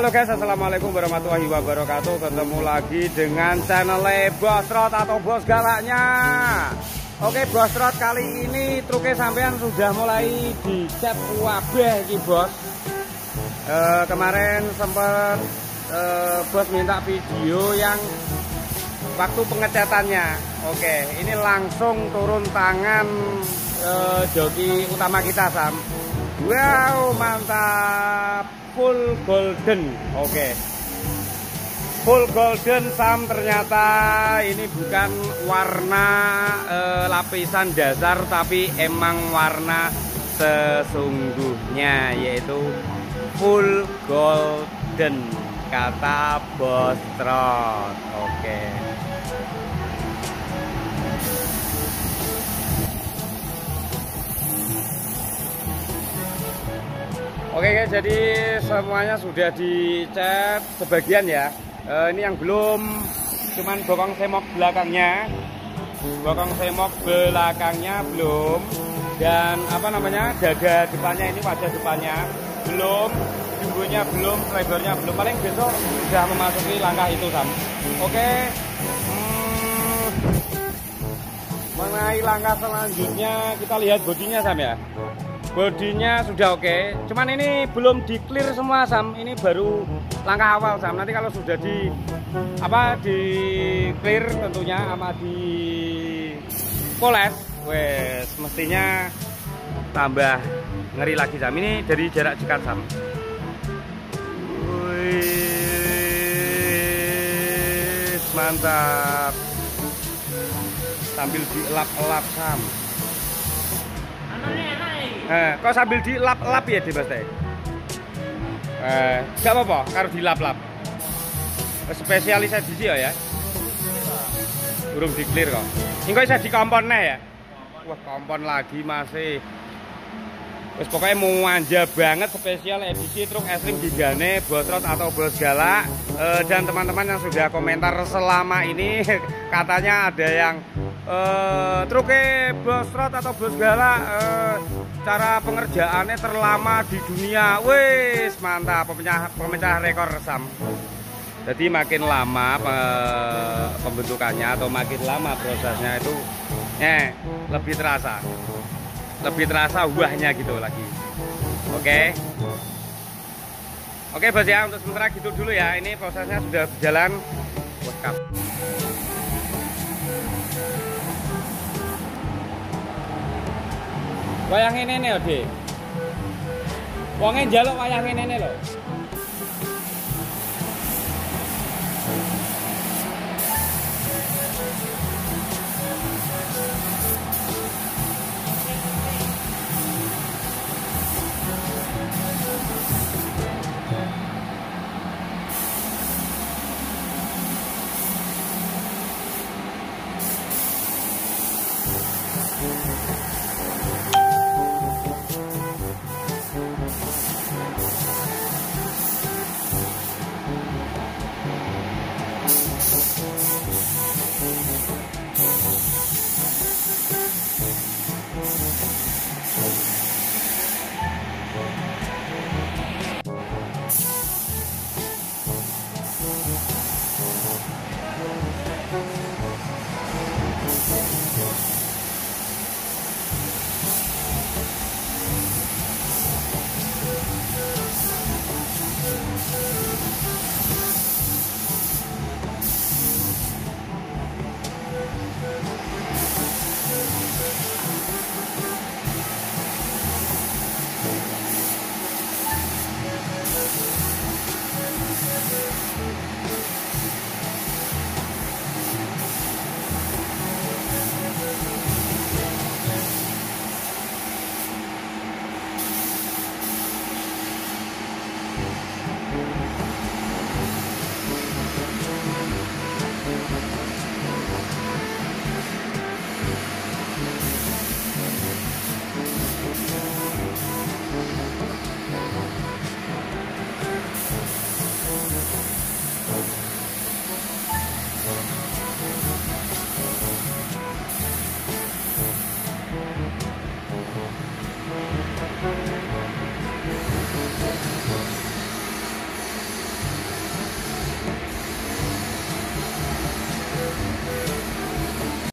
Halo guys, assalamualaikum warahmatullahi wabarakatuh. Ketemu lagi dengan channel Bos Rod atau Bos Galaknya. Oke Bos Rod kali ini truknya sampean sudah mulai dicat wabah ini Bos. E, kemarin sempat e, Bos minta video yang waktu pengecatannya. Oke, ini langsung turun tangan e, joki utama kita Sam. Wow, mantap full golden oke okay. full golden sam ternyata ini bukan warna eh, lapisan dasar tapi emang warna sesungguhnya yaitu full golden kata bos trot oke okay. Oke guys, jadi semuanya sudah dicat sebagian ya. E, ini yang belum cuman bokong semok belakangnya. Bokong semok belakangnya belum dan apa namanya? dada depannya ini wajah depannya belum, jumbonya belum, lebarnya belum. Paling besok sudah memasuki langkah itu Sam. Oke. Hmm, mengenai langkah selanjutnya kita lihat bodinya Sam ya bodinya sudah oke. Okay. cuman ini belum di clear semua Sam. Ini baru langkah awal Sam. Nanti kalau sudah di apa di clear tentunya sama di poles wes mestinya tambah ngeri lagi Sam. Ini dari jarak dekat Sam. Wih, mantap. Sambil dielap-elap Sam Eh, kok sambil dilap-lap ya di Mas Teh? Eh, gak apa-apa, karo dilap-lap. Spesialis edisi ya ya. Burung di clear kok. Ini kok bisa dikompon nih ya? Wah, kompon lagi masih. Terus pokoknya mau manja banget spesial edisi truk esring gigane bosrot atau bos galak e, dan teman-teman yang sudah komentar selama ini katanya ada yang truknya bosrot atau bos galak e, cara pengerjaannya terlama di dunia. Wes mantap pemecah pemecah rekor sam. Jadi makin lama pembentukannya atau makin lama prosesnya itu eh lebih terasa. Lebih terasa wahnya gitu lagi. Oke? Oke bos ya untuk sementara gitu dulu ya. Ini prosesnya sudah berjalan. Wah, Wayang ini nih, oke uangnya njaluk wayang ini loh.